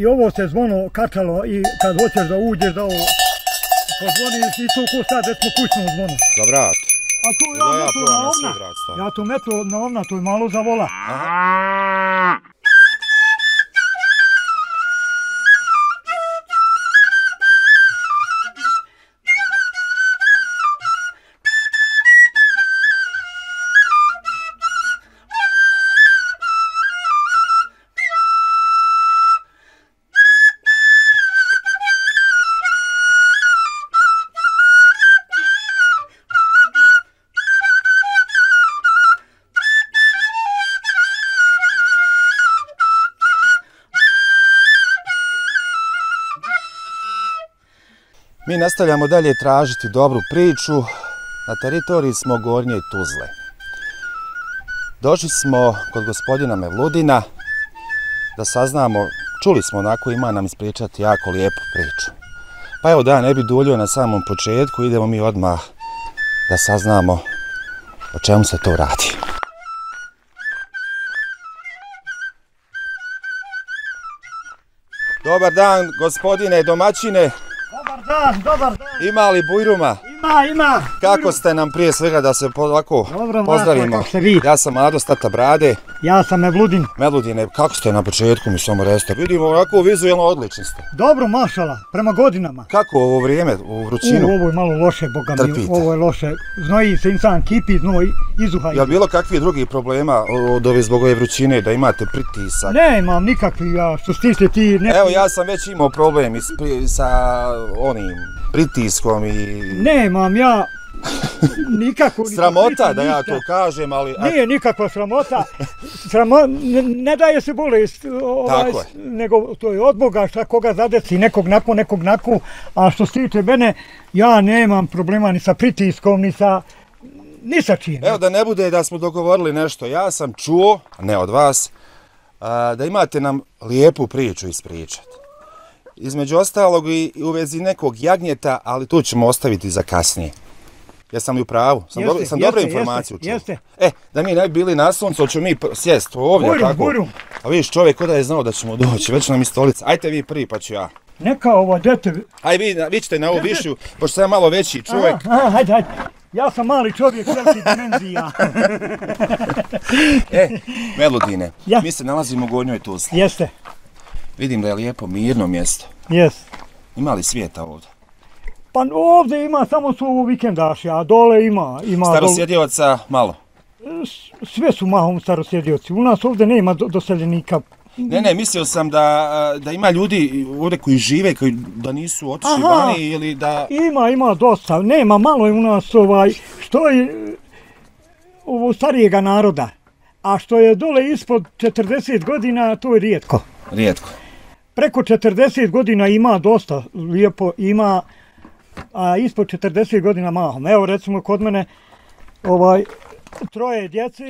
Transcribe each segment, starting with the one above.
i ovo se zvono kačalo i kad hoćeš da uđeš da ovo pozvoniš i tu ko sad recimo kućno zvono. Za vrat. A tu Da ja ja probam na ovna. Ja tu metro na ovna, to je malo za vola. Mi nastavljamo dalje tražiti dobru priču. Na teritoriji smo Gornje Tuzle. Došli smo kod gospodina Mevludina da saznamo, čuli smo onako ima nam ispričati jako lijepu priču. Pa evo da ne bi duljio na samom početku, idemo mi odmah da saznamo o čemu se to radi. Dobar dan, gospodine domaćine. Dan, dobar dan. Ima li bujruma? Ima, ima. Kako ste nam prije svega da se ovako Dobro, pozdravimo? Marko, kako ste vi? Ja sam Ado Stata Brade. Ja sam Mevludin. Meludine, kako ste na početku mi samo reste? Vidimo ovako vizualno odlični ste. Dobro, mašala, prema godinama. Kako ovo vrijeme u vrućinu? U, ovo je malo loše, boga mi, ovo je loše. Znoji se insan kipi, znoj izuha. Jel bilo kakvih drugih problema od ove zbog ove vrućine da imate pritisak? Ne imam nikakvi, ja, što tiče ti... Ne, Evo ja sam već imao problem pri- sa onim pritiskom i Ne imam ja nikako... ni sramota da ja to kažem, ali Nije nikakva sramota. Sramo, ne, ne daje se bolest, ovaj, je. nego to je od Boga šta koga zadeci, nekog naku, nekog naku. A što se tiče mene, ja nemam problema ni sa pritiskom, ni sa, ni sa čim. Evo da ne bude da smo dogovorili nešto, ja sam čuo, ne od vas, a, da imate nam lijepu priču ispričati. Između ostalog i u vezi nekog jagnjeta, ali tu ćemo ostaviti za kasnije. Jesam li u pravu? Sam, Jeste, dobro, sam jeste, jeste, informaciju čuo. jeste. E, da mi ne bi bili na suncu, hoću mi sjest ovdje, Burum, tako? burum. A vidiš, čovjek ko da je znao da ćemo doći, već nam i stolica. Ajte vi prvi, pa ću ja. Neka ovo dete... Aj vi, vi ćete na ovu višju, pošto sam ja malo veći čovjek. Aha, aha, hajde, hajde. Ja sam mali čovjek, veliki dimenzija. E, Meludine, Ja. mi se nalazimo u Gornjoj Tuzli. Jeste, Vidim da je lijepo, mirno mjesto. jeste. Ima li svijeta ovdje? Pa ovdje ima samo su ovo vikendaši, a dole ima... ima dole- Starosjedioca malo. sve su mahom starosjedioci. U nas ovdje nema do- doseljenika. Ne, ne, mislio sam da, da ima ljudi ovdje koji žive, koji da nisu otišli Aha. vani ili da... Ima, ima dosta. Nema, malo je u nas ovaj, što je e, ovo starijega naroda. A što je dole ispod 40 godina, to je rijetko. Rijetko. Preko 40 godina ima dosta lijepo, ima, a ispod 40 godina mahom. Evo recimo kod mene ovaj, troje djece,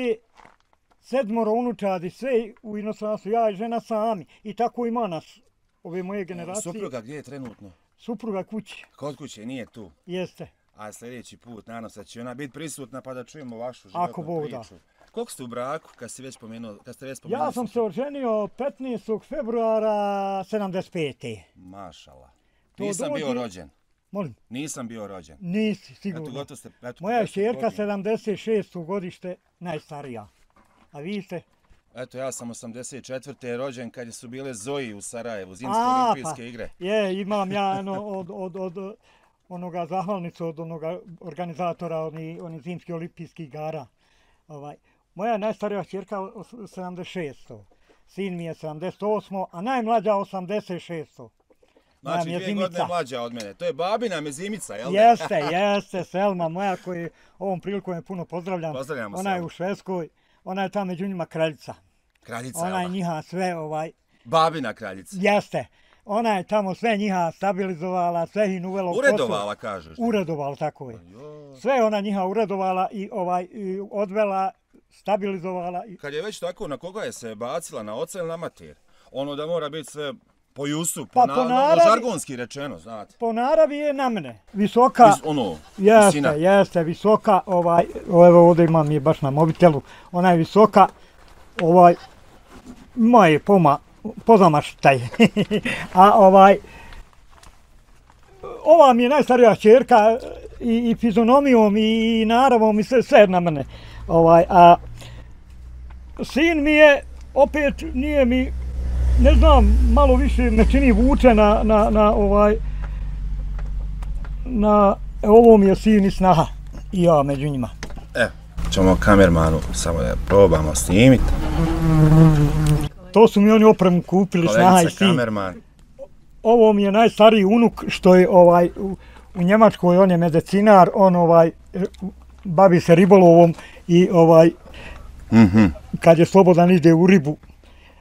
sedmoro unučadi, sve u inostranstvu, ja i žena sami. I tako ima nas, ove moje generacije. Supruga gdje je trenutno? Supruga kući, Kod kuće, nije tu. jeste. A sljedeći put, nadam se da će ona biti prisutna pa da čujemo vašu Ako životnu Bog da. priču. Koliko ste u braku, kad, si već pomenuo, kad ste već spomenuli? Ja sam se oženio 15. februara 75. Mašala. To Nisam bio dođe- rođen. Molim, Nisam bio rođen. nisi Eto, sigurno. gotovo ste... Eto, Moja 50 šerka godina. 76. godište, najstarija. A vi ste? Eto, ja sam 84. rođen kad su bile Zoji u Sarajevu, zimske olimpijske pa, igre. Je, imam ja ano, od, od, od onoga zahvalnicu od onoga organizatora oni, oni zimskih olimpijskih igara. Ovaj, moja najstarija čerka 76. Sin mi je 78. A najmlađa 86. Znači, dvije godine mlađa od mene. To je babina mezimica, jel da? Jeste, jeste, Selma moja koji ovom prilikom je puno pozdravljam. Pozdravljamo Ona je u Švedskoj, ona je tamo među njima kraljica. Kraljica, Ona je jel njiha sve ovaj, Babina kraljica. jeste. Ona je tamo sve njiha stabilizovala, sve ih uvela u posao. Uredovala, kažeš. Uredovala, tako je. Sve ona njiha uredovala i ovaj i odvela, stabilizovala. I... Kad je već tako, na koga je se bacila, na oca ili na mater? Ono da mora biti sve po Jusu, po, Pa na, po na- naravi- žargonski rečeno, znate. Po naravi je na mene. Visoka, Vis, ono, jeste, visina. jeste, visoka, ovaj, evo ovdje imam je baš na mobitelu, ona je visoka, ovaj, ima je poma, pozamaš taj. A ovaj, ova mi je najstarija čerka i, i fizionomijom i, i naravom i sve, sve na mene. Ovaj, a sin mi je, opet nije mi, ne znam, malo više me čini vuče na, na, na ovaj, na, e, ovo mi je sin i snaha i ja među njima. Evo, ćemo kamermanu samo da probamo snimiti. To su mi oni opremu kupili, snaha i sin. kamerman. Ovo mi je najstariji unuk što je ovaj u, u Njemačkoj, on je medicinar, on ovaj e, bavi se ribolovom i ovaj Mhm. kad je slobodan ide u ribu.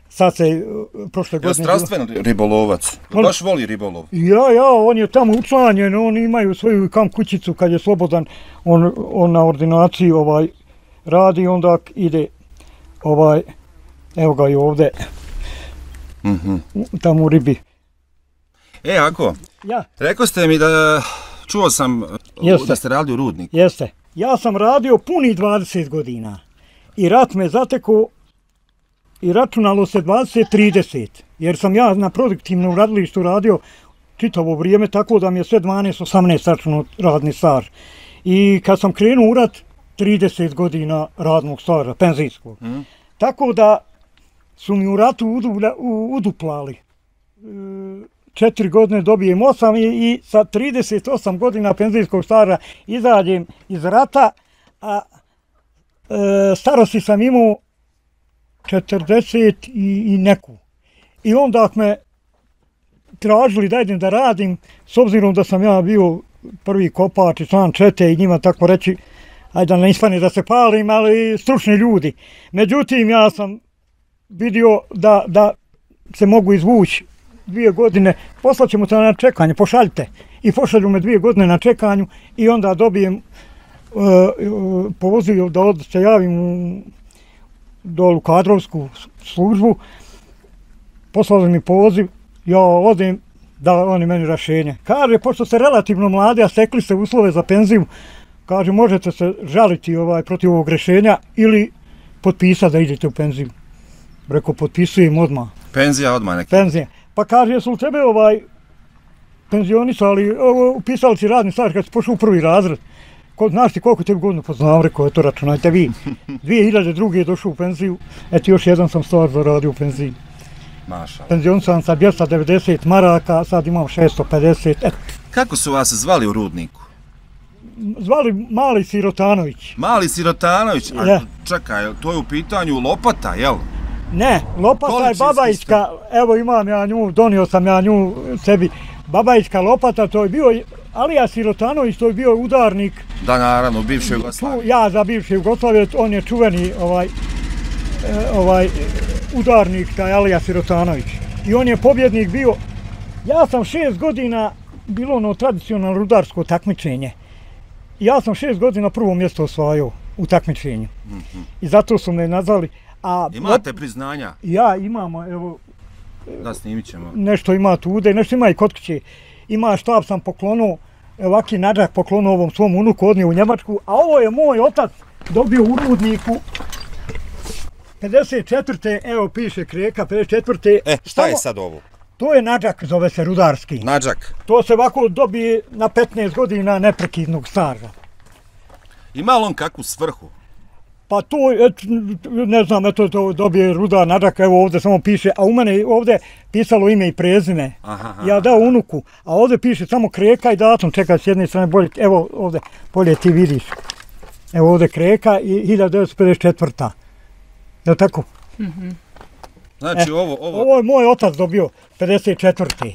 Sad se e, prošle Je godine... strastven ribolovac? On- Baš voli ribolov. Ja, ja, on je tamo učlanjen, on imaju svoju kam kućicu kad je slobodan, on, on na ordinaciji ovaj radi, onda ide ovaj, evo ga i ovde, Mhm. u- tamo u ribi. E, ako, Ja, rekao ste mi da, čuo sam Jeste. da ste radili u rudnik. Jeste. Ja sam radio puni 20 godina i rat me zateko i računalo se 20-30, jer sam ja na produktivnom radilištu radio čitavo vrijeme, tako da mi je sve 12-18 računao radni staž. I kad sam krenuo u rat, 30 godina radnog staža, penzijskog. Mhm. Tako da su mi u ratu uduvlja, u, uduplali. E, četiri godine dobijem osam i, i sa 38 godina penzijskog staža izađem iz rata, a e, starosti sam imao 40 i, i neku. I onda me tražili da idem da radim, s obzirom da sam ja bio prvi kopač i član čete i njima tako reći, ajde da ne ispane da se palim, ali stručni ljudi. Međutim, ja sam vidio da, da se mogu izvući dvije godine, poslaćemo te na čekanje, pošaljite. I pošalju me dvije godine na čekanju i onda dobijem uh, uh, poziv da od, se javim u dolu kadrovsku službu. Poslali mi poziv, ja odem da oni meni rašenje. Kaže, pošto ste relativno mladi, a stekli ste uslove za penziju, kaže, možete se žaliti ovaj protiv ovog rešenja ili potpisati da idete u penziju. Rekao, potpisujem odmah Penzija odmah neki. penzije. Pa kaže, jesu li tebe ovaj penzionisali, upisali si radni staž kad si pošao u prvi razred? Ko, znaš ti koliko tebi godinu poznao, rekao, eto računajte vi. 2002. je došao u penziju, eto još jedan sam staž zaradio u penziji. Maša. Penzion sam sa 290 maraka, sad imam 650, eto. Kako su vas zvali u rudniku? Zvali Mali Sirotanović. Mali Sirotanović, a Ja. čekaj, to je u pitanju lopata, jel? Ne, lopata je babajska, evo imam ja nju, donio sam ja nju sebi. Babajska lopata, to je bio, Alija Sirotanović, to je bio udarnik Da, naravno, tu, Jugoslaviji. ja za bivši Jugoslavije, on je čuveni ovaj, e, ovaj udarnik, taj Alija Sirotanović. I on je pobjednik bio, ja sam šest godina bilo ono tradicionalno rudarsko takmičenje. Ja sam šest godina prvo mjesto osvajao u takmičenju. I zato su me nazvali. A Imate priznanja? ja imamo, evo, Da, snimit ćemo. nešto ima tude, nešto ima i kod kuće. Ima štab sam poklonuo, ovaki nađak poklonuo ovom svom unuku, odnio u Njemačku, a ovo je moj otac dobio u rudniku 54. evo piše Kreka, 54. E, šta je sad ovo? To je nađak, zove se rudarski. Nađak. To se ovako dobije na 15 godina neprekidnog staža. Ima li on kakvu svrhu? Pa to, et, ne znam, eto to dobije rudar nađak, evo ovdje samo piše, a u mene je ovdje pisalo ime i prezime. Aha, aha. Ja dao unuku, a ovdje piše samo kreka i datum, čekaj s jedne strane bolje, evo ovdje, bolje ti vidiš. Evo ovdje kreka i 1954. Je li tako? Znači, E, ovo, ovo, Ovo je moj otac dobio 54.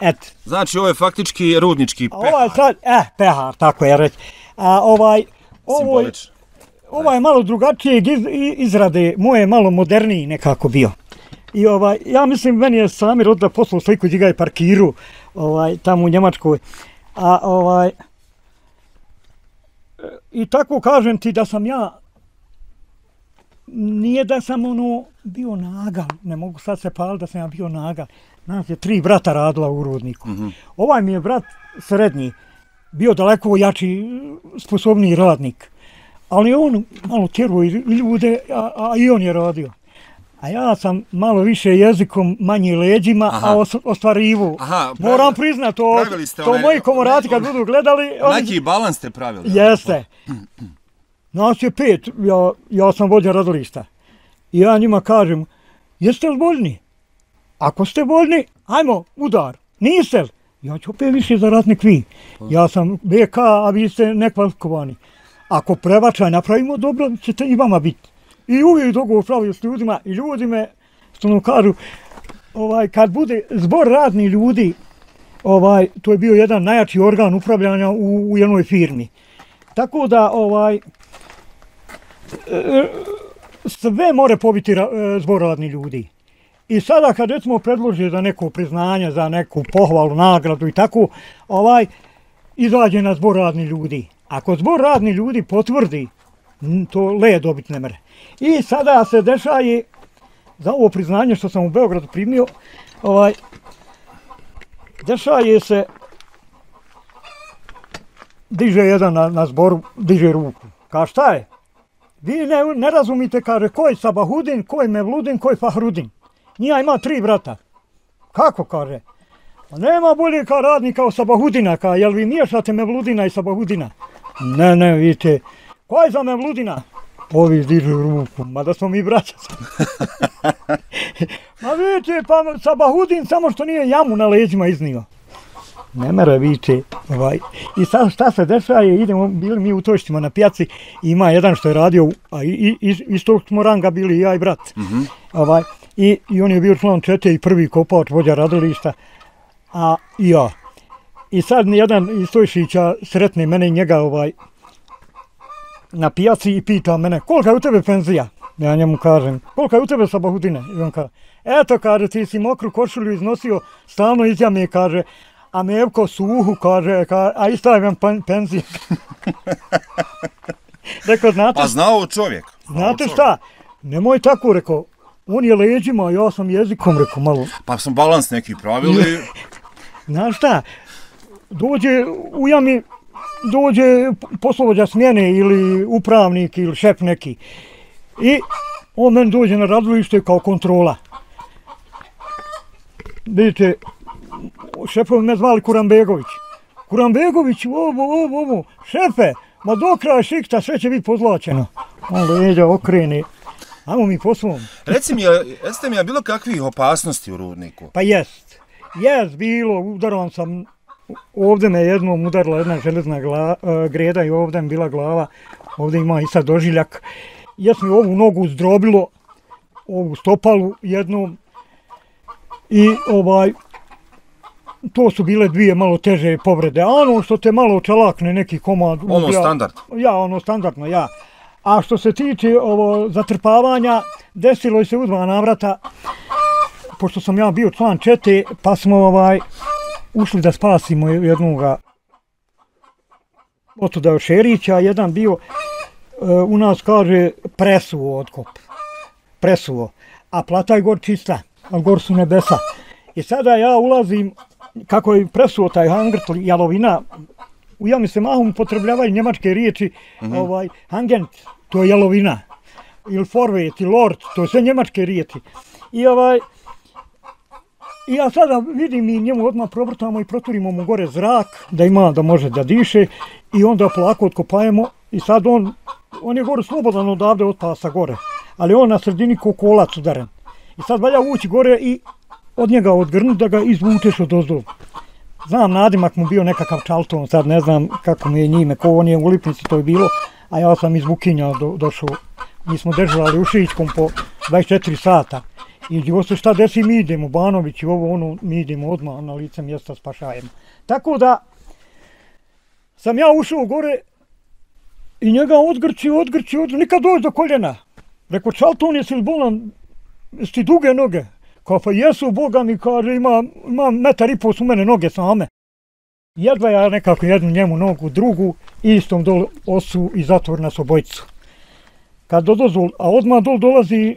Et. znači, ovo je faktički rudnički A ovaj pehar. sad, eh, pehar, tako je reći. A ovaj, ovo, Simbolično. Ovaj je malo drugačije izrade, moje je malo moderniji nekako bio. I ovaj, ja mislim, meni je sami rod da poslao sliku gdje ga je parkiru, ovaj, tamo u Njemačkoj. A ovaj, i tako kažem ti da sam ja, nije da sam ono bio nagal, ne mogu sad se paliti da sam ja bio nagal. Nas je tri brata radila u rudniku. Ovaj mi je brat srednji, bio daleko jači, sposobniji radnik. Ali on malo tjeruo i ljude, a, a i on je radio. A ja sam malo više jezikom, manji leđima, Aha. a os, ostvarivu. Aha, Moram pravi- priznat, to, to one- moji komorati kad budu gledali, oni, Neki balans ste pravili. jeste. Nas je pet, ja, ja sam vođa radilišta. I ja njima kažem, jeste li voljni? Ako ste voljni, ajmo, udar. Niste li? Ja ću opet više za ratnik vi. Ja sam BK, a vi ste nekvalifikovani. Ako prebačaj napravimo dobro, ćete i vama biti. I uvijek dogovor pravio s ljudima i ljudi me, što nam kažu, ovaj, kad bude zbor radni ljudi, ovaj, to je bio jedan najjači organ upravljanja u, u jednoj firmi. Tako da, ovaj, e, sve more pobiti e, zbor radni ljudi. I sada kad recimo predloži za neko priznanje, za neku pohvalu, nagradu i tako, ovaj, izađe na zbor radni ljudi. Ako zbor radni ljudi potvrdi, to le dobit ne mere. I sada se dešaje, za ovo priznanje što sam u Beogradu primio, ovaj, dešaje se, diže jedan na, na zboru, diže ruku. Ka šta je? Vi ne, ne razumite, kaže, ko je Sabahudin, ko je Mevludin, ko je Fahrudin. Nija ima tri brata. Kako, kaže? Pa nema bolje ka radnika od Sabahudina, ka, jel vi miješate Mevludina i Sabahudina? Ne, ne, vidite, ko je za Mevludina? Ovi dižu ruku, mada smo mi braća. Ma vidite, pa Sabahudin samo što nije jamu na leđima iznio. Ne mere vidite, ovaj. I sad šta se dešava je, idemo, bili mi u Tojštima na pijaci, ima jedan što je radio, a i, i, iz, tog smo ranga bili i ja i brat. Mhm. ovaj, i, I on je bio član čete i prvi kopač vođa radilišta, a i ja. I sad jedan iz Tojšića sretne mene i njega ovaj, na pijaci i pita mene, kolika je u tebe penzija? Ja njemu kažem, kolika je u tebe sabahudine? I on kaže, eto, kaže, ti si mokru košulju iznosio, stalno iz jame, kaže, a Mevko suhu, kaže, ka, a istavim pen, penziju. Rekao, znate, Pa znao čovjek. znao znate čovjek. šta, nemoj tako, rekao, on je leđima, ja sam jezikom, rekao, malo. Pa sam balans neki pravili. Znaš šta, dođe u jami, dođe poslovođa smjene ili upravnik ili šef neki. I on meni dođe na radilište kao kontrola. Vidite, šefovi me zvali Kurambegović. Kurambegović, ovo, ovo, ovo, šefe, ma do kraja šikta sve će biti pozlačeno. On leđa okrene, ajmo mi po svom. Reci mi, je- jeste mi je bilo kakvih opasnosti u rudniku? Pa jest. Jest bilo, udaran sam, ovdje me jednom udarila jedna železna gla, e, greda i ovdje mi bila glava, ovdje ima i sad dožiljak. Jes mi ovu nogu zdrobilo, ovu stopalu jednom i ovaj, to su bile dvije malo teže povrede. A ono što te malo čalakne neki komad... Ono ubija- standard. Ja, ono standardno, ja. A što se tiče ovo zatrpavanja, desilo je se u dva navrata, pošto sam ja bio član čete, pa smo ovaj ušli da spasimo jednoga otuda Šerića, jedan bio e, u nas kaže presuo otkop, presuo, a plata je gor čista, a gor su nebesa. I sada ja ulazim, kako je presuo taj hangrtl, jalovina, u jami se mahom upotrebljavaju njemačke riječi, ovaj, hangent, to je jalovina, ili forvet, ili lord, to je sve njemačke riječi. I ovaj, I ja sada vidim i njemu odmah probrtamo i proturimo mu gore zrak, da ima, da može da diše i onda polako otkopajemo i sad on, on je gore slobodan odavde od pasa gore, ali on na sredini ko kolac udaren. I sad valja ući gore i od njega odgrnuti da ga izvučeš od ozdo. Znam nadimak mu bio nekakav čalton, sad ne znam kako mi je njime, ko on je u Lipnici to je bilo, a ja sam iz Bukinja do, došao. Mi smo držali u Šićkom po 24 sata. I gdje se šta desi, mi idemo, Banović i ovo, ono, mi idemo odmah na lice mjesta spašajemo. Tako da, sam ja ušao gore i njega odgrči, odgrči, odgrči, nikad dođe do koljena. Rekao, Čalton, jesi li bolan, jesi ti duge noge? Kao, pa jesu, Boga mi kaže, ima, ima metar i pol su mene noge same. Jedva ja nekako jednu njemu nogu, drugu, istom dol osu i zatvor nas obojicu. Kad dodozvol, a odmah dol dolazi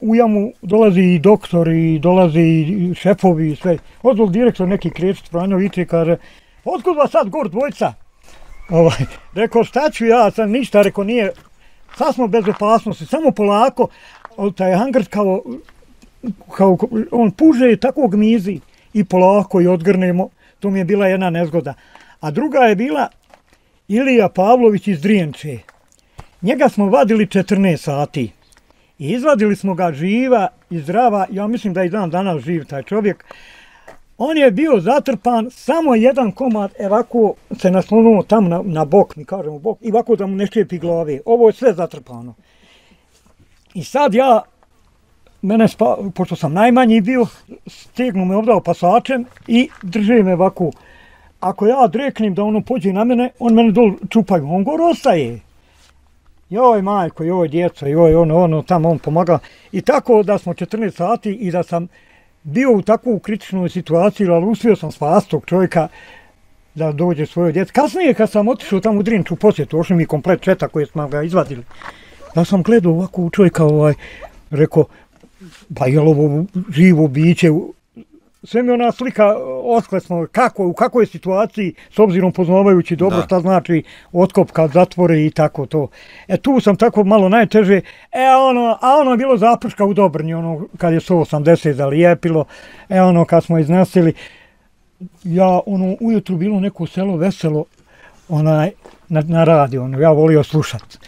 u jamu dolazi i doktor i dolazi i šefovi i sve. Odol direktor neki krećit Franjo Vitri kaže, otkud vas sad gor dvojca? Ovaj, rekao, šta ću ja, sam ništa, rekao, nije, sad smo bez opasnosti, samo polako, taj hangrt kao, kao, on puže i tako gmizi i polako i odgrnemo. To mi je bila jedna nezgoda. A druga je bila Ilija Pavlović iz Drijenče. Njega smo vadili 14 sati. I izvadili smo ga živa i zdrava. Ja mislim da je i dan danas živ taj čovjek. On je bio zatrpan, samo jedan komad, evako se naslonuo tam na, na bok, mi kažemo bok, i ovako da mu ne ščijepi glave. Ovo je sve zatrpano. I sad ja, mene spa, pošto sam najmanji bio, stegnu me ovdje pasačem i drže me ovako. Ako ja dreknem da ono pođe na mene, on mene dol čupaju, on gor ostaje. Joj majko, joj djeco, joj ono, ono, tamo on pomaga. I tako da smo 14 sati i da sam bio u takvu kritičnoj situaciji, ali uspio sam spasti tog čovjeka da dođe svoje djece. Kasnije kad sam otišao tamo u Drinču posjetu, ošli mi komplet četa koje smo ga izvadili. Da sam gledao ovako u čovjeka, ovaj, rekao, pa je ovo živo biće, sve mi ona slika osklesno kako u kakvoj situaciji s obzirom poznavajući dobro da. šta znači otkop kad zatvore i tako to. E tu sam tako malo najteže. E ono, a ono je bilo zaprška u Dobrnji, ono kad je 180 zalijepilo. E ono kad smo iznesili ja ono ujutru bilo neko selo veselo onaj na, na radio, ono, ja volio slušat.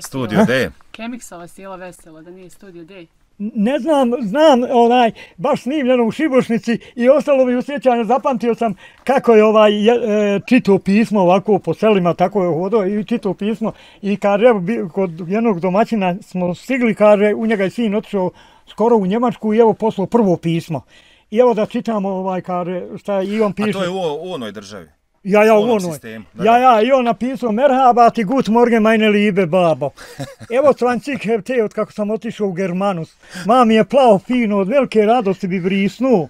Studio D. Kemiksova sjela veselo, da nije Studio D ne znam, znam onaj baš snimljeno u Šibošnici i ostalo mi u sjećanju, zapamtio sam kako je ovaj e, čitao pismo ovako po selima, tako je hodo i čitao pismo i kaže, kod jednog domaćina smo stigli, kaže, u njega je sin otišao skoro u Njemačku i evo poslao prvo pismo. I evo da čitamo, ovaj, kaže, šta i on piše. A to je u, u onoj državi? Ja, ja, u onoj. Ja, ja, i on napisao, merhaba ti gut morgen meine liebe babo. Evo cvancik te od kako sam otišao u Germanus. Mami je plao fino, od velike radosti bi vrisnuo.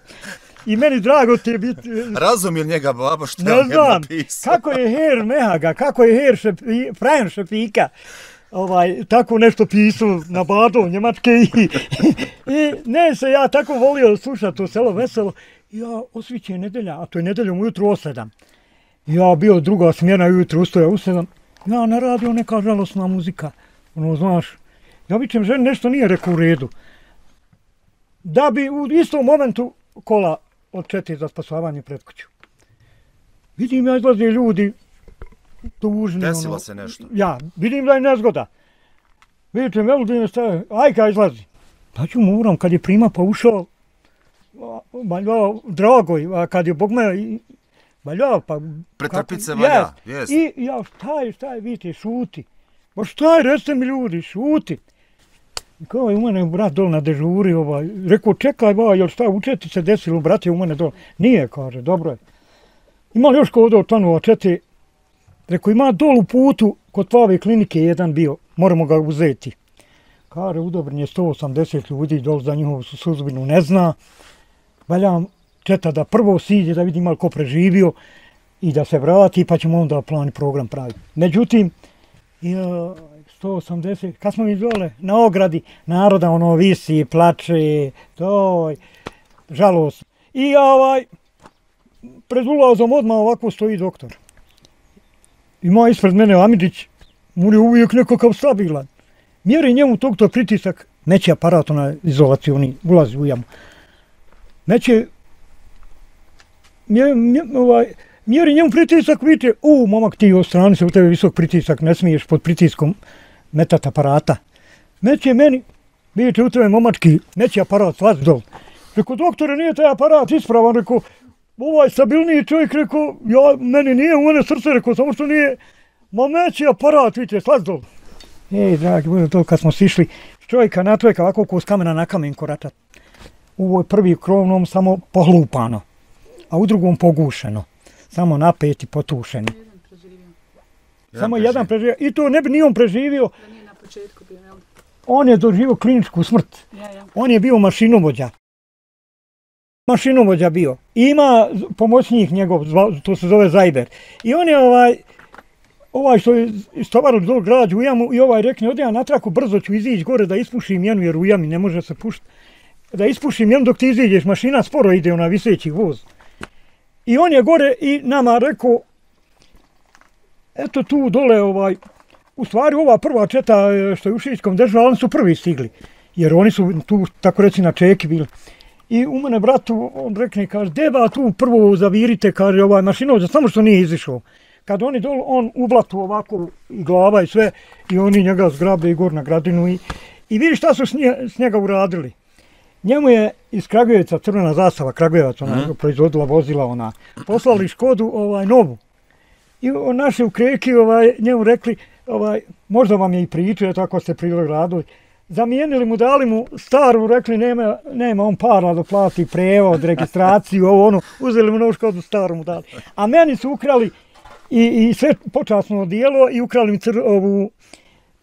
I meni drago ti je biti... Razumio njega babo što je on napisao. Kako je her mehaga, kako je her šep, frajen šepika. Ovaj, tako nešto pisao na bado njemačke i, i, ne se ja tako volio slušati to selo veselo. Ja osviće nedelja, a to je nedeljom ujutru osledam. Ja bio druga smjena ujutru ustoja u sedam. Ja na radio neka žalostna muzika. Ono, znaš, ja vićem žen nešto nije rekao u redu. Da bi u istom momentu kola od četiri za spasavanje pred kuću. Vidim ja izlaze ljudi tužni. Desilo ono, se nešto. Ja, vidim da je nezgoda. Vidite, Melodine staje, ajka izlazi. Da ću moram, kad je prima pa ušao, malo drago, a kad je Bog me Valja, pa... Pretrpice valja, jes. I ja, šta je, šta je, vidite, šuti. Pa šta je, recite mi ljudi, šuti. I kao je u mene brat dol na dežuri, ovaj, rekao, čekaj, ba, jel šta, učeti se desilo, brat je u mene dol. Nije, kaže, dobro je. Ima li još ko ovdje otvanova četi? Rekao, ima dol u putu, kod tvave klinike jedan bio, moramo ga uzeti. Kaže, udobren je 180 ljudi, dol za njihovu suzbinu ne zna. Valjam, četa da prvo siđe da vidi malo ko preživio i da se vrati pa ćemo onda plan program praviti. Međutim, 180, e, kad smo mi dole na ogradi, naroda ono visi, plače, to je žalost. I ovaj, pred ulazom odmah ovako stoji doktor. Ima ispred mene Amidić, mu je uvijek neko kao stabilan. Mjeri njemu tog to pritisak, neće aparat na izolacioni, ulazi u jamu. Neće mje, mje, ovaj, mjeri njemu pritisak, vidite, u, momak ti od strane se u tebe visok pritisak, ne smiješ pod pritiskom metat aparata. Meće meni, vidite, u tebe momački, meće aparat, slaz dol. Rekao, doktore, nije taj aparat ispravan, rekao, ovaj stabilniji čovjek, rekao, ja, meni nije u mene srce, rekao, samo što nije, ma meće aparat, vidite, slaz dol. Ej, dragi, bude to kad smo sišli, čovjeka na čovjeka, ovako ko s kamena na kamen koračat. U ovoj prvi krovnom samo pohlupano a u drugom pogušeno. Samo napet i potušeni. Samo jedan preživio. I to ne bi ni on preživio. On je doživio kliničku smrt. On je bio mašinovođa. Mašinovođa bio. ima pomoćnik njegov, to se zove Zajber. I on je ovaj, ovaj što je stovar od grada u jamu i ovaj rekne, ode ja na traku, brzo ću izići gore da ispušim jenu, jer u jami ne može se pušiti. Da ispušim jenu dok ti iziđeš, mašina sporo ide, ona viseći voz. I on je gore i nama rekao, eto tu dole, ovaj, u stvari ova prva četa e, što je u Šićkom država, oni su prvi stigli. jer oni su tu, tako reći, na čeki bili. I u mene bratu, on rekne, kaže, deba tu prvo zavirite, kaže, ovaj mašinovođa, samo što nije izišao. Kad oni dol, on u blatu ovako i glava i sve, i oni njega zgrabe i gor na gradinu i, i vidi šta su s, nje, s njega uradili. Njemu je iz Kragujevaca, crvena zastava Kragujevac, ona mm. proizvodila vozila, ona, poslali Škodu ovaj, novu. I on naše u kreki ovaj, njemu rekli, ovaj, možda vam je i pričao, tako ste prilog radili, zamijenili mu, dali mu staru, rekli nema, nema on para da plati prevod, registraciju, ovo ono, uzeli mu novu Škodu, staru mu dali. A meni su ukrali i, i sve počasno dijelo i ukrali mi cr, ovu,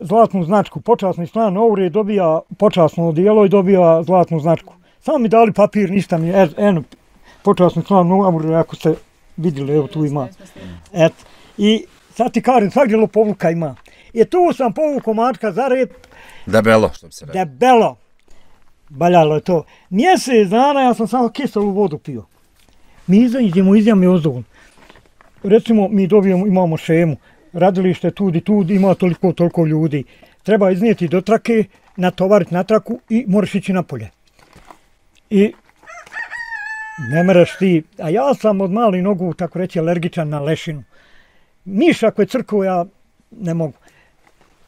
zlatnu značku, počasni stan Oure dobija počasno dijelo i dobija zlatnu značku. Samo mi dali papir, ništa mi, er, eno, počasni stan Oure, ako ste vidjeli, evo tu ima. Et, I sad ti kažem, svakdje lopovluka ima. I tu sam povukao mačka za rep. Debelo, što bi se rekao. Debelo. Baljalo je to. Mjesec dana ja sam samo kiselu vodu pio. Mi izađemo iz jame ozdobom. Recimo, mi dobijemo, imamo šemu radilište tu i tu, ima toliko, toliko ljudi. Treba iznijeti do trake, natovariti na traku i moraš ići na polje. I ne meraš ti, a ja sam od mali nogu, tako reći, alergičan na lešinu. Miš ako je crkvo, ja ne mogu.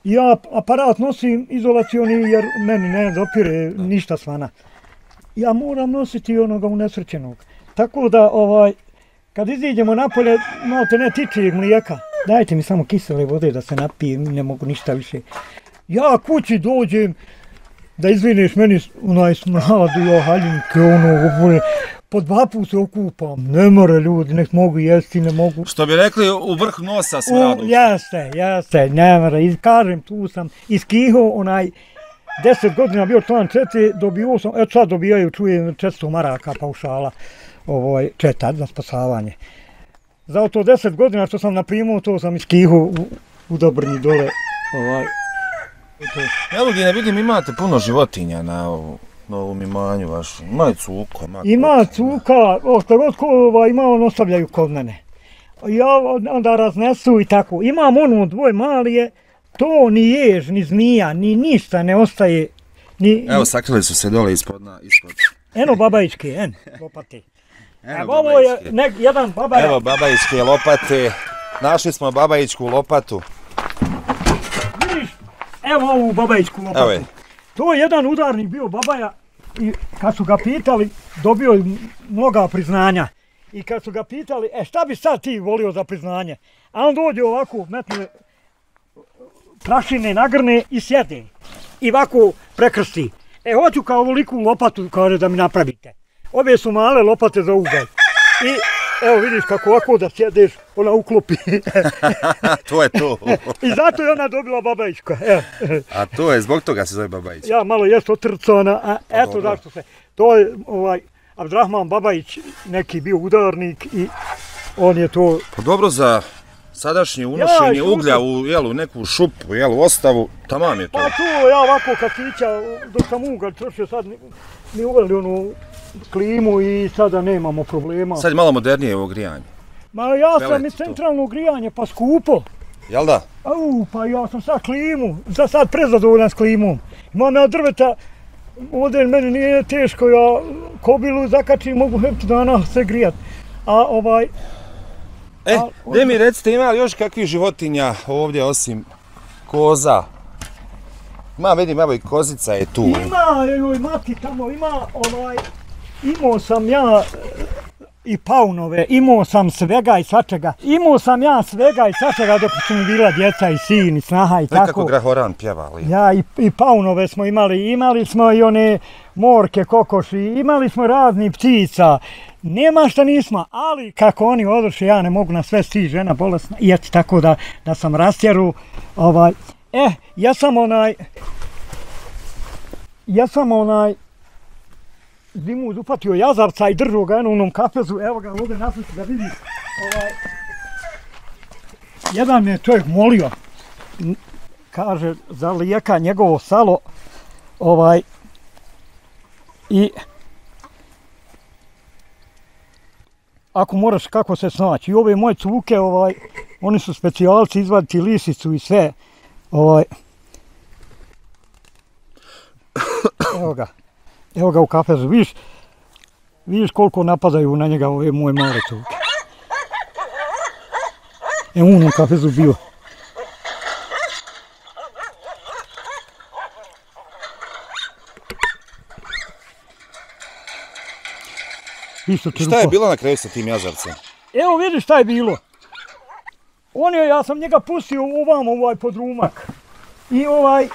Ja aparat nosim izolacioni jer meni ne dopire ništa svana. Ja moram nositi onoga unesrećenog. Tako da, ovaj, kad iziđemo napolje, malo te ne tiče mlijeka dajte mi samo kisele vode da se napijem, ne mogu ništa više. Ja kući dođem, da izvineš meni onaj smradu, ja haljinke, ono, ovo, po dva put se okupam, ne more ljudi, nek mogu jesti, ne mogu. Što bi rekli, u vrh nosa smradu. U, jeste, jeste, ne more, I kažem, tu sam iskiho onaj, deset godina bio član četiri, dobio sam, eto sad dobijaju, čujem, četsto maraka paušala, ovoj, četat za spasavanje za to deset godina što sam naprimao, to sam iskihu u, u Dobrnji dole. Ovaj. Evo gdje ne vidim, imate puno životinja na, ovu, na ovom imanju vašem. Ima i cuka. Ima, ima cuka, o, što god ko ovaj, ima, on ostavljaju kod mene. Ja onda raznesu i tako. Imam ono dvoj malije, to ni jež, ni zmija, ni ništa ne ostaje. Ni, Evo, sakrili su se dole ispod. Na, ispod. Eno babajičke, en, lopate. Evo, ovo je nek, jedan babaj. Evo babajičke lopate. Našli smo babajičku lopatu. Vidiš, evo ovu babajičku lopatu. Evo je. To je jedan udarnik bio babaja i kad su ga pitali, dobio je mnoga priznanja. I kad su ga pitali, e šta bi sad ti volio za priznanje? A on dođe ovako, metne prašine, nagrne i sjede. I ovako prekrsti. E, hoću kao ovoliku lopatu, kaže da mi napravite. Ove su male lopate za ugalj. I evo vidiš kako ovako da sjedeš, ona uklopi. to je to. I zato je ona dobila babajička. A to je, zbog toga se zove babajička. Ja malo jest otrcana, a pa eto zašto se. To je ovaj, Abdrahman Babajić, neki bio udarnik i on je to... Pa dobro za sadašnje unošenje ja, uglja u jelu, neku šupu, jelu, ostavu, tamam je to. Pa to ja ovako kafića, dok sam ugalj trošio sad, mi uveli onu klimu i sada nemamo problema. Sad je malo modernije ovo grijanje. Ma ja Pelet sam i centralno grijanje, pa skupo. Jel da? Au, pa ja sam sad klimu, za sad prezadovoljan s klimom. Imam ja drveta, ovdje meni nije teško, ja kobilu zakačim, mogu hepti dana se grijat. A ovaj... E, gdje mi recite, ima li još kakvih životinja ovdje osim koza? Ima, vidim, evo i kozica je tu. Ima, joj, mati tamo, ima ovaj, imao sam ja e, i paunove, imao sam svega i svačega. Imao sam ja svega i svačega dok su mi bila djeca i sin i snaha i tako. Nekako Grahoran pjevali. Ja i, i paunove smo imali, imali smo i one morke, kokoši, imali smo razni ptica. Nema šta nismo, ali kako oni odruše, ja ne mogu na sve sti žena bolesna. I eto tako da, da sam rastjeru. Ovaj, eh, ja sam onaj... Ja sam onaj zimu upatio jazavca i držao ga u onom kafezu, evo ga ovdje nasliči da vidi. Ovaj, jedan me čovjek molio, kaže, za lijeka njegovo salo, ovaj, i ako moraš kako se snaći. I ove moje cuke, ovaj, oni su specijalci izvaditi lisicu i sve. Ovaj. Evo ga. Evo ga u kafezu. Viš, viš koliko napadaju na njega ove moje male cuke. Evo on u kafezu bio. Isto Šta je bilo na kraju sa tim jazavcem? Evo vidi šta je bilo. On je, ja sam njega pustio ovam ovaj podrumak. I ovaj,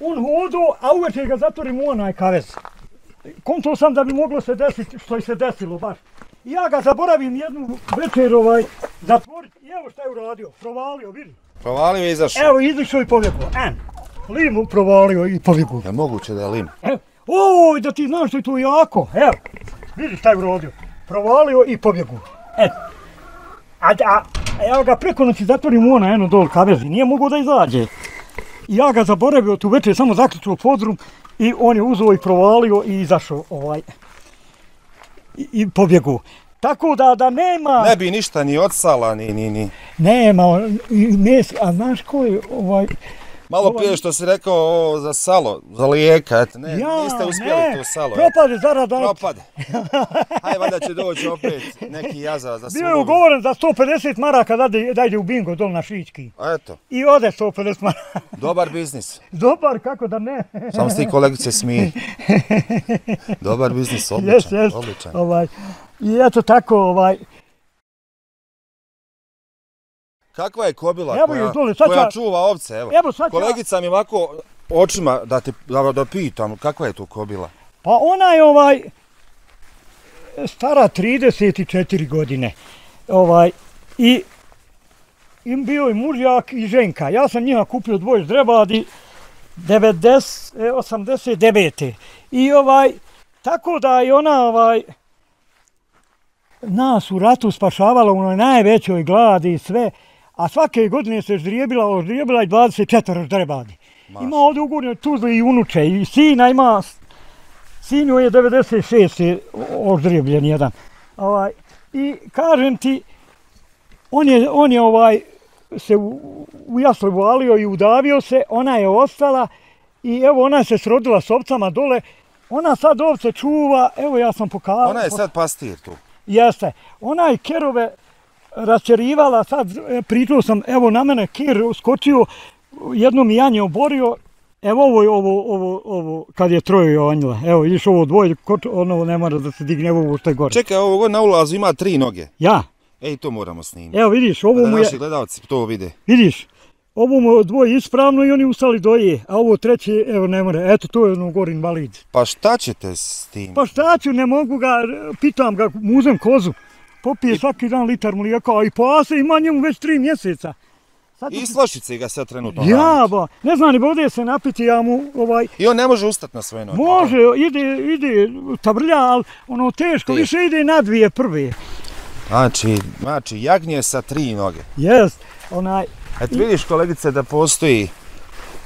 on hodo, a uveče ga zatvorim u onaj kavez. Konto sam da bi moglo se desiti što je se desilo baš. I ja ga zaboravim jednu večer ovaj, zatvoriti. I evo šta je uradio, provalio, vidi. Provalio i izašao. Evo, izišao i pobjegao. En, lim provalio i pobjegao. Je moguće da je lim? Evo, oj, da ti znaš što je to jako. Evo, vidi šta je uradio. Provalio i pobjegao. Eto. A, a, a ga preko noći zatvorim u ona jedno dol kavezi, nije mogo da izađe. I ja ga zaboravio tu večer, samo zaključio podrum i on je uzeo i provalio i izašao ovaj. I, i pobjegu. Tako da, da nema... Ne bi ništa ni od sala, ni, ni, ni. Nema, mes, a znaš ko je ovaj... Malo prije što si rekao o, za salo, za lijeka, eto, ne, ja, niste uspjeli ne, to salo. Propade zarada. Propade. Hajde, valjda će doći opet neki jaza za Bio je ugovoren za 150 maraka da, da ide u bingo dol na Šički. Eto. I ode 150 maraka. Dobar biznis. Dobar, kako da ne. Samo ste i kolegice smije. Dobar biznis, odličan, yes, yes. odličan. Ovaj, I eto tako, ovaj, Kakva je kobila evo koja, dole, koja ja, čuva ovce? Evo, evo sad Kolegica ja, mi ovako očima da, te, da, da pitam, kakva je to kobila? Pa ona je ovaj stara 34 godine. Ovaj, I im bio i mužjak i ženka. Ja sam njima kupio dvoje zdrebadi 90, 89. I ovaj, tako da je ona ovaj, nas u ratu spašavala u najvećoj gladi i sve a svake godine se ždrijebila, ždrijebila i 24 ždrebadi. Ima ovdje u Gurnjoj Tuzli i unuče, i sina ima, sinju je 96. oždrijebljen jedan. Ovaj, I kažem ti, on je, on je ovaj, se u, u jasno valio i udavio se, ona je ostala i evo ona se srodila s ovcama dole, ona sad ovce čuva, evo ja sam pokazao. Ona je sad pastir tu. Jeste. Ona je kerove, račerivala, sad e, pričao sam, evo na mene kir skočio, jedno mi janje oborio, evo ovo, ovo, ovo, ovo, kad je troje Jovanjila, evo vidiš ovo dvoje, koč, ono ne mora da se digne ovo što je gore. Čekaj, ovo god na ulazu ima tri noge. Ja. Ej, to moramo snimiti. Evo vidiš, ovo mu je... Naši gledalci to vide. Vidiš, ovo mu dvoje ispravno i oni ustali doje, a ovo treće, evo ne mora, eto to je ono gori invalid. Pa šta ćete s tim? Pa šta ću, ne mogu ga, pitam ga, muzem kozu popije I... svaki dan litar mlijeka, a i pase ima njemu već tri mjeseca. Sad I slašice ga sad trenutno Ja, ba, ne znam, ni bode se napiti, ja mu, ovaj... I on ne može ustati na svoje noge. Može, ide, ide, tabrlja, ali ono teško, Teš. više ide na dvije prve. Znači, znači, jagnje sa tri noge. Jes, onaj... Eto vidiš, kolegice, da postoji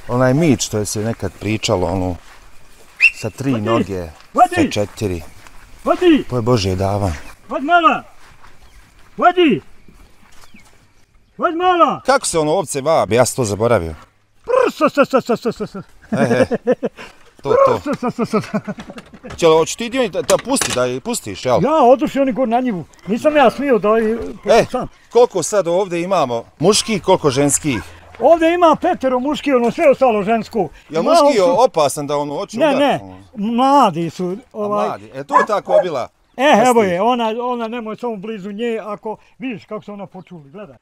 onaj mit što je se nekad pričalo, ono, sa tri Vadi. noge, Vadi. sa četiri. Vadi! To je Božje davan. Vadi mala! Vodi! Vodi malo! Kako se ono ovce vabe, ja sam to zaboravio. Prsa, sa, sa, sa, sa, sa, sa. To, to. Prsa, sa, sa, sa. Če, hoćeš ti dio da, da pusti, da je pustiš, jel? Ja, oduši oni gore na njivu. Nisam ja smio da je... E, sam. koliko sad ovdje imamo muških, koliko ženskih? Ovdje ima petero muški, ono sve ostalo žensko. Je muški su... opasan da ono oči Ne, udar? ne, mladi su. Ovaj... A mladi, e to je ta kobila. E, evo je, ona, ona nemoj samo blizu nje, ako vidiš kako se ona počuli, gledaj.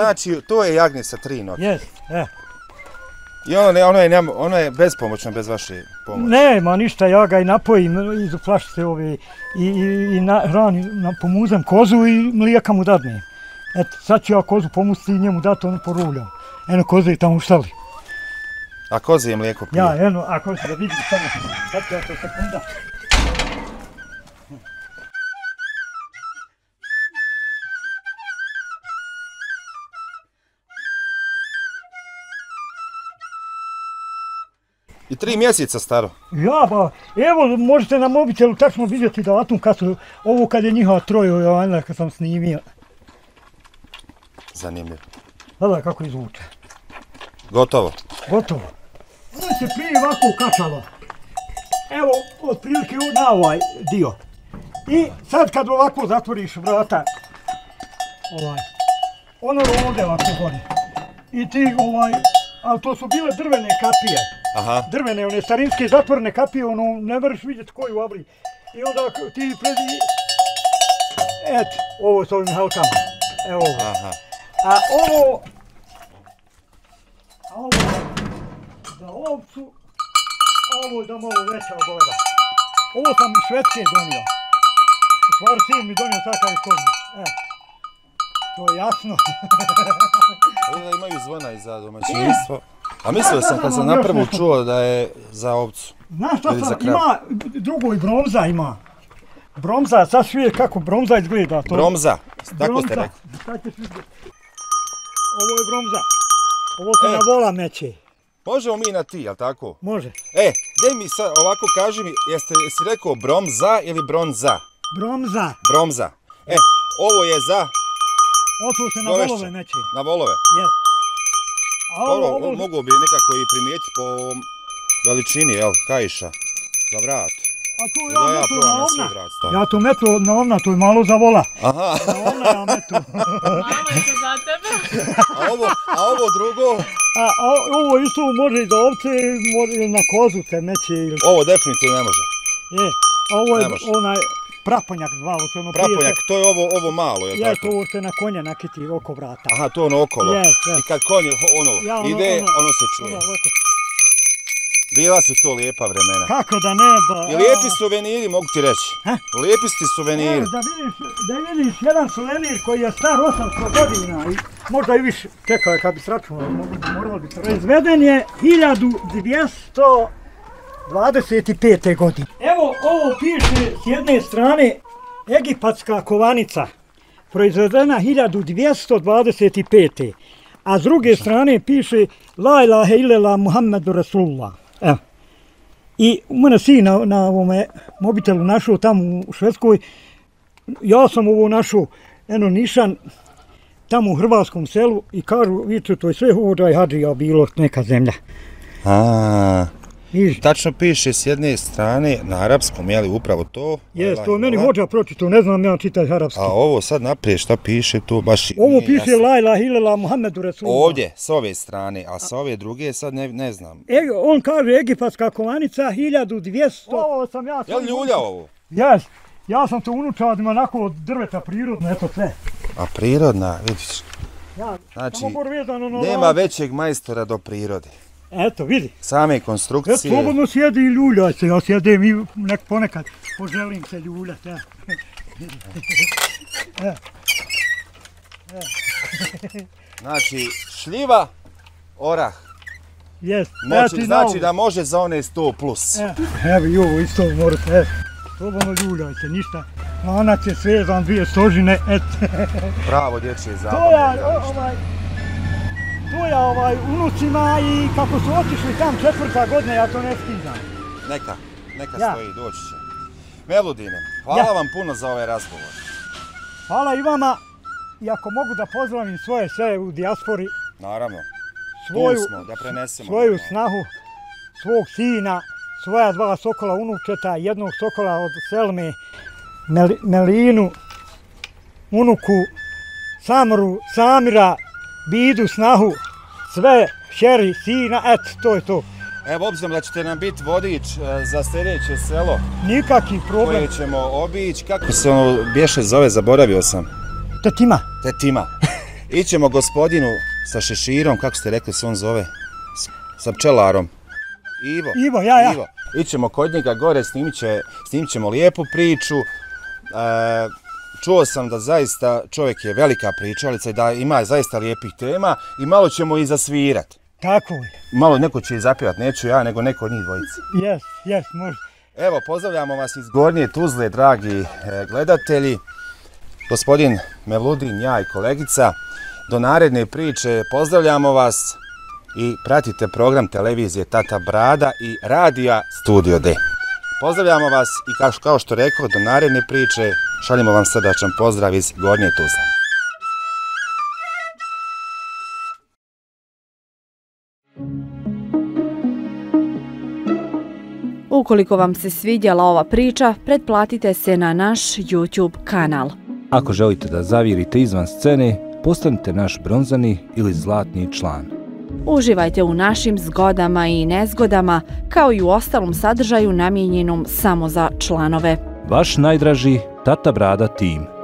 Znači, to je jagnje sa tri noge. Jes, e. I ono, ne, ono, je, ono je bezpomoćno bez vaše pomoći. Nema ništa, ja ga i napojim iz flašice ove i, i, i na, hrani, na, pomuzam kozu i mlijeka mu dadne. Eto, sad ću ja kozu pomustiti i njemu dati onu poruljam. Eno, koze i tamo u štali. A koze je mlijeko pije? Ja, eno, ako se da vidi samo. Sad ću ja to sekunda. I tri mjeseca staro. Ja, ba, evo, možete na mobitelu tačno vidjeti da datum kad su, ovo kad je njihova trojo, Jovana, kad sam snimio. Zanimljivo. Gledaj kako izvuče. Gotovo. Gotovo. Ono se prije ovako kačalo. Evo, otprilike na ovaj dio. I sad kad ovako zatvoriš vrata, ovaj, ono ovdje ovako gori. I ti ovaj, ali to su bile drvene kapije. Aha. Drvene, one starinske zatvorene kapije, ono, ne vrš vidjeti koju avri. I onda ti predi... Et, ovo s ovim halkama. Evo ovo. Aha. A ovo... A ovo za ovcu, a ovo da malo veća ogleda. Ovo sam iz Švedske donio. U stvari sin mi donio takav kozni. E. To je jasno. Ovdje da imaju zvona i za domaćinstvo. A mislio sam kad sam na prvu čuo da je za ovcu. Znaš šta sam, ima, drugo i bronza ima. Bronza, sad svi kako bronza izgleda. To, Bromza, tako ste Bronza. rekli. Ovo je bronza. Ovo se E. na vola meće. Možemo mi na ti, jel tako? Može. E, gdje mi sad, ovako kaži mi, jeste jesi rekao bromza ili bronza? Bronza. Bromza. E, ovo je za Oto se na volove meće. na volove. Jes. A Dobro, ovo, ovo, mogu bi nekako i primijetiti po veličini, jel, kajiša, za vrat. a Da ja ja metu na ovna. Ja to metu na ovna, to je malo za vola. Aha, Na ovna ja metu. Mama je to za tebe. a ovo, a ovo drugo, A, a ovo isto može i za ovce, može i na kozu meće. Ili, ovo definitivno ne može. je, a ovo je onaj praponjak zvalo se ono prije. Praponjak, to je ovo, ovo malo, Je, tako? to ovo se na konja nakiti oko vrata. Aha, to ono okolo. Jes, jes. I kad konje ho- ono, Ja, ono- ide, ono- ono se čuje. Ono. Bila su to lijepa vremena. Kako da ne ba. I lijepi suveniri, mogu ti reći. Ha? Lijepi su ti suveniri. Evo, da vidiš, da vidiš jedan suvenir koji je star 800 godina i možda i više, čekaj kad bi sračunao, moralo bi Proizveden je 1225. godine. Ovo piše s jedne strane egipatska kovanica, proizvedena 1225. A s druge strane piše La ilaha illallah Muhammedu Rasulullah. Evo. I u mene sin na, na ovome mobitelu našao tamo u Švedskoj. Ja sam ovo našao, eno Nišan, tamo u hrvatskom selu i kažu, vidite, to je sve ovo da je Hadžija bilo neka zemlja. A, Vidiš, tačno piše s jedne strane na arapskom, je li upravo to? jes, La to meni ilaha. hođa pročito, ne znam ja čitati arapski. A ovo sad naprijed šta piše tu baš Ovo nije piše jasno. La ilaha illallah Muhammedu Rasulullah. Ovdje, s ove strane, a s ove druge sad ne, ne znam. E, on kaže egipatska kovanica 1200. Ovo sam ja Je li ljulja ovo? Jes, ja sam to unučao da ima onako od drveta prirodno, eto sve. A prirodna, vidiš, Ja, Znači, vezano nema ovaj- većeg majstora do prirode. Eto, vidi. Same Eto, konstrukcije. slobodno sjedi i ljuljaj se, ja sjedem i nek ponekad poželim se ljuljati, ja. Znači, šljiva, orah. Jes, Moći, znači na da može za one 100 plus. E, Evo i ovo isto morate. Slobodno ljuljaj se, ništa. Lanac je svezan, dvije stožine, et. Pravo dječje To zabavno. ja, ovaj, to ja ovaj, unucima i kako su otišli tam četvrta godina, ja to ne skidam. Neka, neka Ja. stoji, doći će. Meludine, hvala Ja. vam puno za ovaj razgovor. Hvala i vama, i ako mogu da pozdravim svoje sve u dijaspori, Naravno, svoju, tu smo da prenesemo. svoju normalno. snahu, svog sina, svoja dva sokola unučeta, jednog sokola od Selme, Mel, Melinu, unuku, Samru, Samira, Bidu, snahu, sve, šeri, sina, et, to je to. Evo, obzirom da ćete nam biti vodič e, za sljedeće selo Nikakvi problem. koje ćemo obići, kako se ono bješe zove, zaboravio sam. Tetima, Tetima. Ićemo gospodinu sa šeširom, kako ste rekli se on zove, sa pčelarom. Ivo. Ivo, ja, ja. Ivo. Ićemo kod njega gore, snimit, će, snimit ćemo lijepu priču. E, čuo sam da zaista čovjek je velika pričalica i da ima zaista lijepih tema i malo ćemo i zasvirat. Tako je. Malo neko će i zapjevat, neću ja, nego neko od njih dvojice. Jes, jes, može. Evo, pozdravljamo vas iz Gornje Tuzle, dragi e, gledatelji. Gospodin Meludin, ja i kolegica. Do naredne priče pozdravljamo vas i pratite program televizije Tata Brada i radija Studio D. Pozdravljamo vas i kao, kao što rekao, do naredne priče šaljemo vam srdačan pozdrav iz Gornje Tuzle. Ukoliko vam se svidjela ova priča, pretplatite se na naš YouTube kanal. Ako želite da zavirite izvan scene, postanite naš bronzani ili zlatni član. Uživajte u našim zgodama i nezgodama, kao i u ostalom sadržaju namijenjenom samo za članove. Vaš najdraži Tata Brada Team.